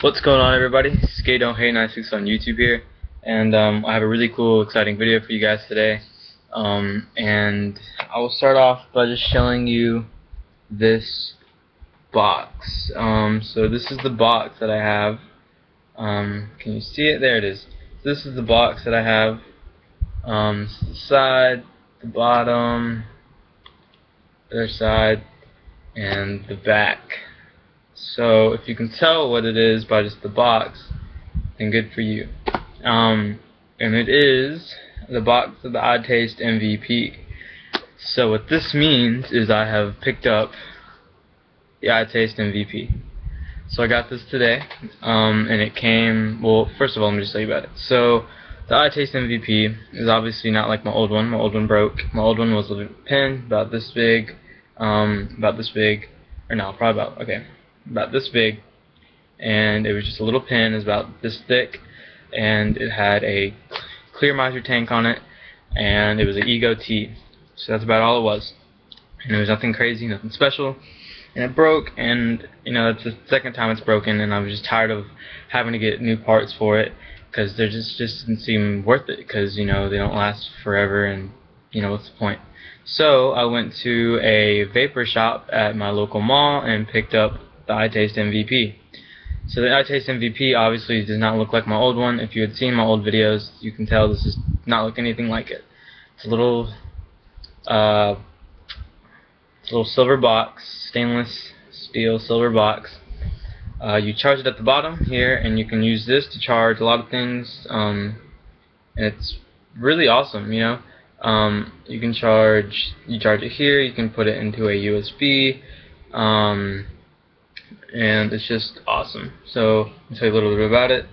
What's going on everybody? Skate Don't Hate 96 on YouTube here and um, I have a really cool exciting video for you guys today. Um, and I will start off by just showing you this box. Um, so this is the box that I have. Um, can you see it? There it is. This is the box that I have. Um, the side, the bottom, the other side and the back so if you can tell what it is by just the box, then good for you. Um, and it is the box of the iTaste MVP. So what this means is I have picked up the iTaste MVP. So I got this today, um, and it came, well, first of all, let me just tell you about it. So, the iTaste MVP is obviously not like my old one. My old one broke. My old one was a pen about this big, um, about this big, or no, probably about, okay, about this big and it was just a little pin, it was about this thick and it had a clearomizer tank on it and it was an Ego T. So that's about all it was. And it was nothing crazy, nothing special. And it broke and you know it's the second time it's broken and I was just tired of having to get new parts for it because they just just didn't seem worth it because you know they don't last forever and you know what's the point? So I went to a vapor shop at my local mall and picked up the iTaste MVP. So the iTaste MVP obviously does not look like my old one. If you had seen my old videos, you can tell this does not look anything like it. It's a little, uh, it's a little silver box, stainless steel silver box. Uh, you charge it at the bottom here, and you can use this to charge a lot of things. Um, and it's really awesome, you know. Um, you can charge, you charge it here. You can put it into a USB. Um, and it's just awesome. So I'll tell you a little bit about it.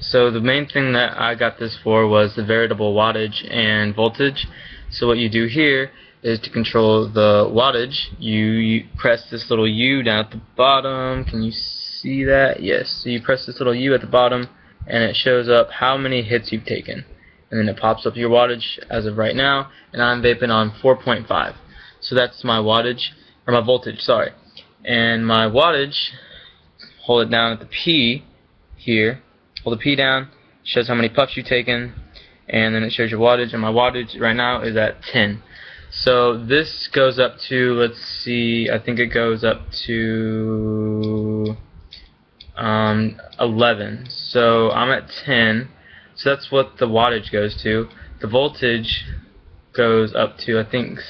So the main thing that I got this for was the variable wattage and voltage. So what you do here is to control the wattage, you, you press this little U down at the bottom. Can you see that? Yes. So you press this little U at the bottom and it shows up how many hits you've taken. And then it pops up your wattage as of right now, and I'm vaping on 4.5. So that's my wattage, or my voltage, sorry and my wattage hold it down at the P here. Hold the P down. Shows how many puffs you've taken and then it shows your wattage. And my wattage right now is at 10 so this goes up to let's see I think it goes up to um, 11 so I'm at 10 so that's what the wattage goes to. The voltage goes up to I think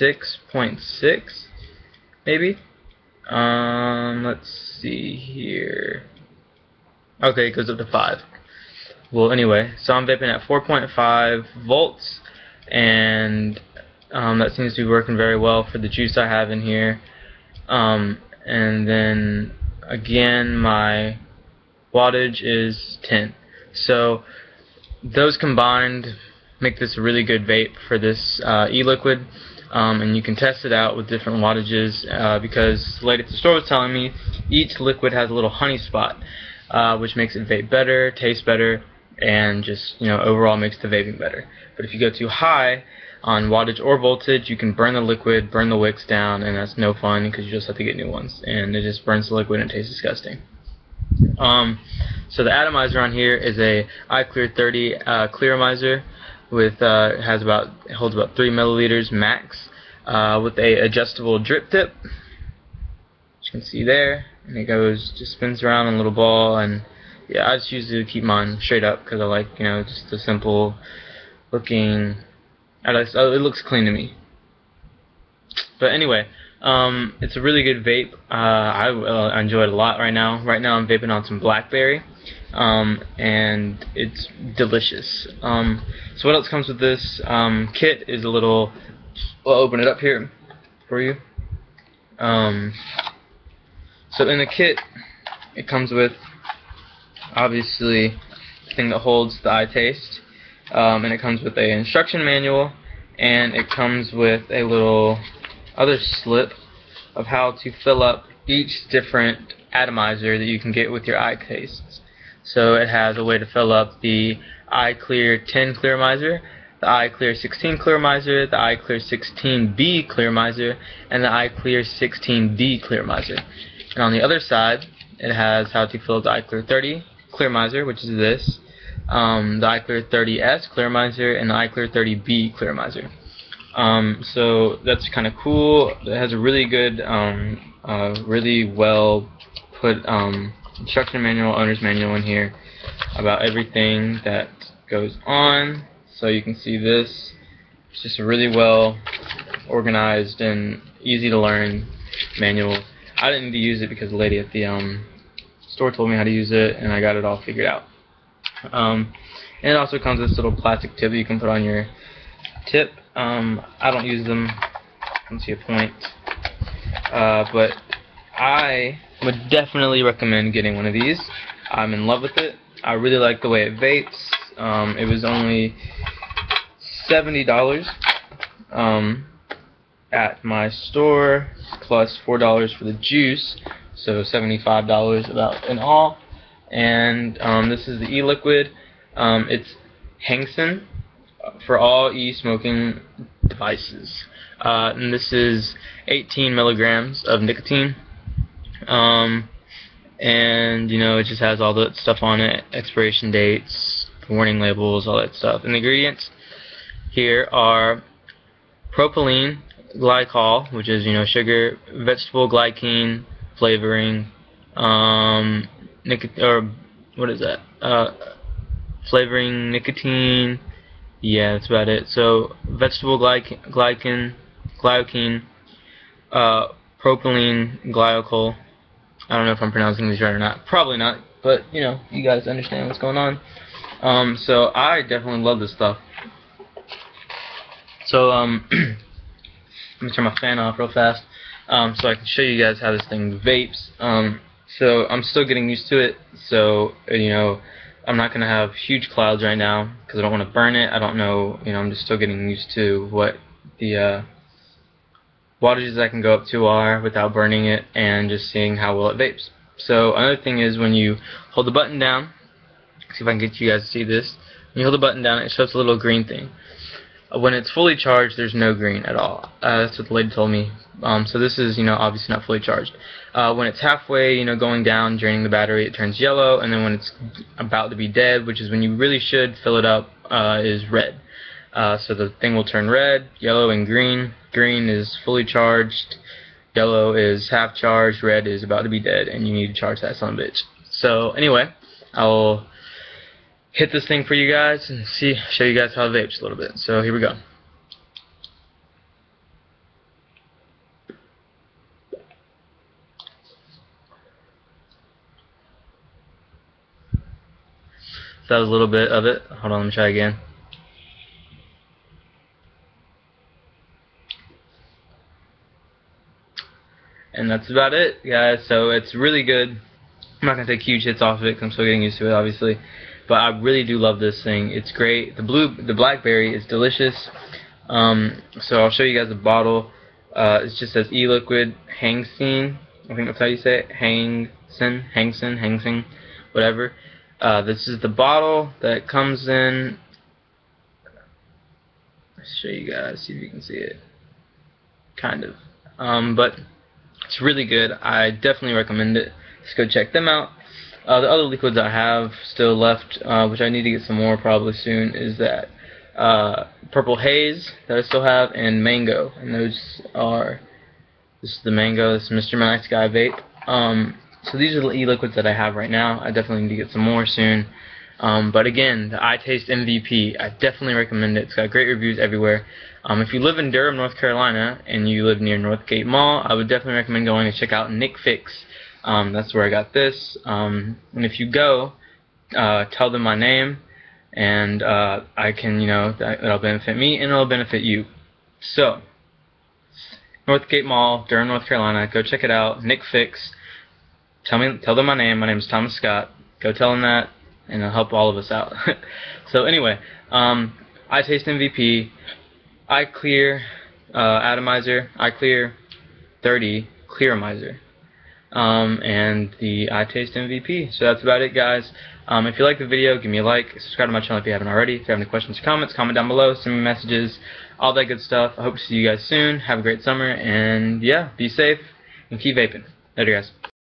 6.6 maybe um, let's see here. Okay, it goes up to 5. Well, anyway, so I'm vaping at 4.5 volts, and um, that seems to be working very well for the juice I have in here. Um, and then, again, my wattage is 10. So, those combined make this a really good vape for this uh, e-liquid um, and you can test it out with different wattages uh, because the lady at the store was telling me each liquid has a little honey spot uh, which makes it vape better, taste better, and just you know overall makes the vaping better. But if you go too high on wattage or voltage, you can burn the liquid, burn the wicks down, and that's no fun because you just have to get new ones, and it just burns the liquid and tastes disgusting. Um, so the atomizer on here is a iClear 30 uh, clearomizer with uh, has about holds about three milliliters max uh, with a adjustable drip tip. As you can see there, and it goes just spins around in a little ball, and yeah, I just usually keep mine straight up because I like you know just a simple looking. I oh, it looks clean to me. But anyway, um, it's a really good vape. Uh, I uh, enjoy it a lot right now. Right now I'm vaping on some blackberry um, and it's delicious. Um, so what else comes with this um, kit is a little. I'll open it up here for you. Um, so in the kit, it comes with obviously the thing that holds the iTaste, um, and it comes with a instruction manual, and it comes with a little other slip of how to fill up each different atomizer that you can get with your iTaste. So it has a way to fill up the iClear 10 Clearomizer, the iClear 16 Clearomizer, the iClear 16B Clearomizer, and the iClear 16D Clearomizer. And on the other side, it has how to fill the iClear 30 Clearmizer, which is this, um, the iClear 30S Clearmizer, and the iClear 30B Clearmizer. Um, so that's kind of cool. It has a really good, um, uh, really well put um, instruction manual, owner's manual in here about everything that goes on. So you can see this. It's just a really well organized and easy to learn manual. I didn't need to use it because the lady at the um, store told me how to use it and I got it all figured out. Um, and it also comes with this little plastic tip that you can put on your tip. Um, I don't use them. I don't see a point. Uh, but I would definitely recommend getting one of these. I'm in love with it. I really like the way it vapes. Um, it was only $70 um, at my store, plus $4 for the juice, so $75 about in all. And um, this is the e-liquid. Um, it's Hangsen for all e-smoking devices. Uh, and this is 18 milligrams of nicotine. Um, and you know it just has all the stuff on it, expiration dates, warning labels, all that stuff. And the ingredients here are propylene glycol, which is you know sugar, vegetable glycine flavoring, um, or what is that? Uh, flavoring nicotine. Yeah, that's about it. So vegetable glyc glycan, glycine, uh, propylene glycol. I don't know if I'm pronouncing these right or not. Probably not, but you know, you guys understand what's going on. Um, so I definitely love this stuff. So um, let me turn my fan off real fast um, so I can show you guys how this thing vapes. Um, so I'm still getting used to it. So you know, I'm not gonna have huge clouds right now because I don't want to burn it. I don't know. You know, I'm just still getting used to what the uh, wattages I can go up to are without burning it and just seeing how well it vapes. So another thing is when you hold the button down, see if I can get you guys to see this. When you hold the button down, it shows a little green thing. Uh, when it's fully charged, there's no green at all. Uh, that's what the lady told me. Um, so this is, you know, obviously not fully charged. Uh, when it's halfway, you know, going down, draining the battery, it turns yellow, and then when it's about to be dead, which is when you really should fill it up, uh, is red. Uh, so the thing will turn red, yellow, and green. Green is fully charged, yellow is half charged, red is about to be dead, and you need to charge that son of bitch. So anyway, I'll hit this thing for you guys and see, show you guys how it vapes a little bit. So here we go. That was a little bit of it. Hold on, let me try again. And that's about it, guys. So it's really good. I'm not going to take huge hits off of it because I'm still getting used to it, obviously. But I really do love this thing. It's great. The blue, the blackberry is delicious. Um, so I'll show you guys the bottle. Uh, it just says e-liquid Hangsen. I think that's how you say it. Hangsen, Hangsen, Hangsen, whatever. Uh, this is the bottle that comes in. Let's show you guys, see if you can see it. Kind of. Um, but it's really good. I definitely recommend it. Just go check them out. Uh, the other liquids I have still left, uh, which I need to get some more probably soon, is that uh, Purple Haze that I still have, and Mango. And those are, this is the Mango, this is Mr. Nice Guy Vape. Um, so these are the e-liquids that I have right now. I definitely need to get some more soon. Um, but again, the iTaste MVP, I definitely recommend it. It's got great reviews everywhere. Um, if you live in Durham, North Carolina, and you live near Northgate Mall, I would definitely recommend going to check out Nick Fix. Um, that's where I got this. Um, and if you go, uh, tell them my name, and uh, I can, you know, that, will benefit me and it'll benefit you. So, Northgate Mall, Durham, North Carolina. Go check it out. Nick Fix. Tell me, tell them my name. My name is Thomas Scott. Go tell them that, and it'll help all of us out. so anyway, um, iTaste MVP, iClear uh, atomizer, iClear 30 clearomizer, um, and the iTaste MVP. So that's about it, guys. Um, if you like the video, give me a like, subscribe to my channel if you haven't already. If you have any questions or comments, comment down below, send me messages, all that good stuff. I hope to see you guys soon. Have a great summer, and yeah, be safe and keep vaping. Later, guys.